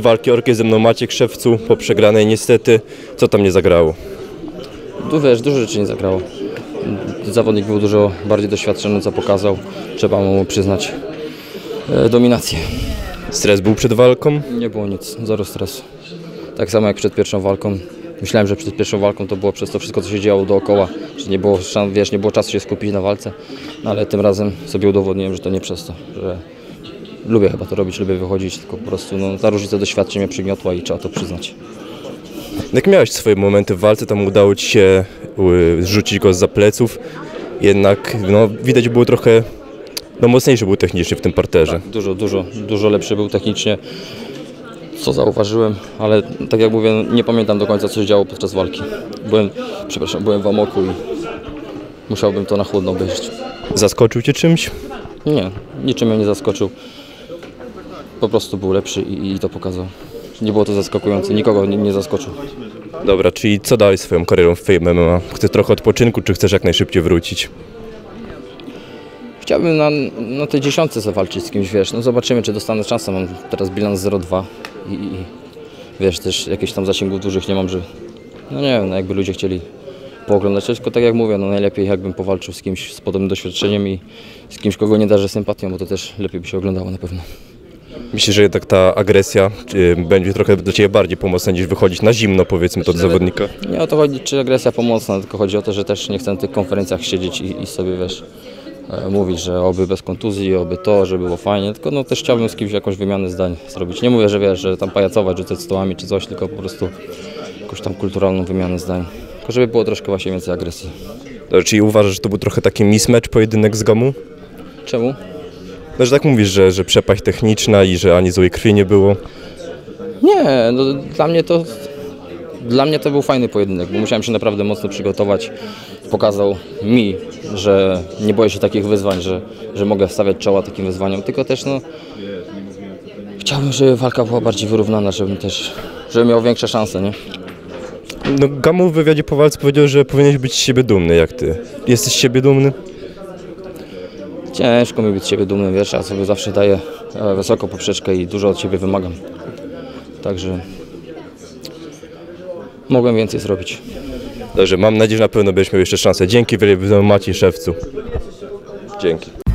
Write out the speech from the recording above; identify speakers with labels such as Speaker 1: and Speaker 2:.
Speaker 1: walki orki ze mną Maciek Szewcu po przegranej niestety. Co tam nie zagrało?
Speaker 2: Tu wiesz, dużo rzeczy nie zagrało. Zawodnik był dużo bardziej doświadczony, co pokazał. Trzeba mu przyznać e, dominację.
Speaker 1: Stres był przed walką?
Speaker 2: Nie było nic, zero stresu. Tak samo jak przed pierwszą walką. Myślałem, że przed pierwszą walką to było przez to wszystko, co się działo dookoła, że nie było, wiesz, nie było czasu się skupić na walce, no, ale tym razem sobie udowodniłem, że to nie przez to, że lubię chyba to robić, lubię wychodzić, tylko po prostu no, ta różnica doświadczeń mnie przygniotła i trzeba to przyznać.
Speaker 1: Jak miałeś swoje momenty w walce, tam udało Ci się zrzucić go za pleców, jednak no, widać było trochę, no mocniejszy był technicznie w tym parterze.
Speaker 2: Dużo, dużo, dużo lepszy był technicznie, co zauważyłem, ale tak jak mówię, nie pamiętam do końca, co się działo podczas walki. Byłem, przepraszam, byłem w amoku i musiałbym to na chłodno obejrzeć.
Speaker 1: Zaskoczył Cię czymś?
Speaker 2: Nie, niczym mnie nie zaskoczył. Po prostu był lepszy i, i to pokazał. Nie było to zaskakujące, nikogo nie, nie zaskoczył.
Speaker 1: Dobra, czyli co dalej swoją karierą w Fame MMA? Chcesz trochę odpoczynku, czy chcesz jak najszybciej wrócić?
Speaker 2: Chciałbym na, na tej dziesiątce zawalczyć z kimś, wiesz, no zobaczymy, czy dostanę szansę. Mam teraz bilans 0,2 i, i wiesz, też jakichś tam zasięgów dużych nie mam, że no nie wiem, no jakby ludzie chcieli pooglądać, tylko tak jak mówię, no najlepiej jakbym powalczył z kimś z podobnym doświadczeniem i z kimś, kogo nie darzę sympatią, bo to też lepiej by się oglądało na pewno.
Speaker 1: Myślę, że jednak ta agresja y, będzie trochę dla Ciebie bardziej pomocna niż wychodzić na zimno, powiedzmy, to od zawodnika.
Speaker 2: Nie o to chodzi, czy agresja pomocna, tylko chodzi o to, że też nie chcę na tych konferencjach siedzieć i, i sobie, wiesz, e, mówić, że oby bez kontuzji, oby to, że było fajnie, tylko no też chciałbym z kimś jakąś wymianę zdań zrobić. Nie mówię, że wiesz, że tam pajacować, rzucać stołami czy coś, tylko po prostu jakąś tam kulturalną wymianę zdań. Tylko żeby było troszkę właśnie więcej agresji.
Speaker 1: Czyli uważasz, że to był trochę taki mismatch pojedynek z Gamu?
Speaker 2: Czemu?
Speaker 1: No, że tak mówisz, że, że przepaść techniczna i że ani złej krwi nie było.
Speaker 2: Nie, no, dla mnie to dla mnie to był fajny pojedynek, bo musiałem się naprawdę mocno przygotować. Pokazał mi, że nie boję się takich wyzwań, że, że mogę stawiać czoła takim wyzwaniom, tylko też no chciałbym, żeby walka była bardziej wyrównana, żebym też żeby miał większe szanse, nie?
Speaker 1: No, Gamu w wywiadzie po walce powiedział, że powinieneś być z siebie dumny jak Ty. Jesteś z siebie dumny?
Speaker 2: Ciężko mi być z siebie dumnym, wiesz, ja sobie zawsze daję e, wysoko poprzeczkę i dużo od siebie wymagam. Także mogłem więcej zrobić.
Speaker 1: Dobrze, mam nadzieję, że na pewno będziesz miał jeszcze szansę. Dzięki wielkie Maciej Szewcu. Dzięki.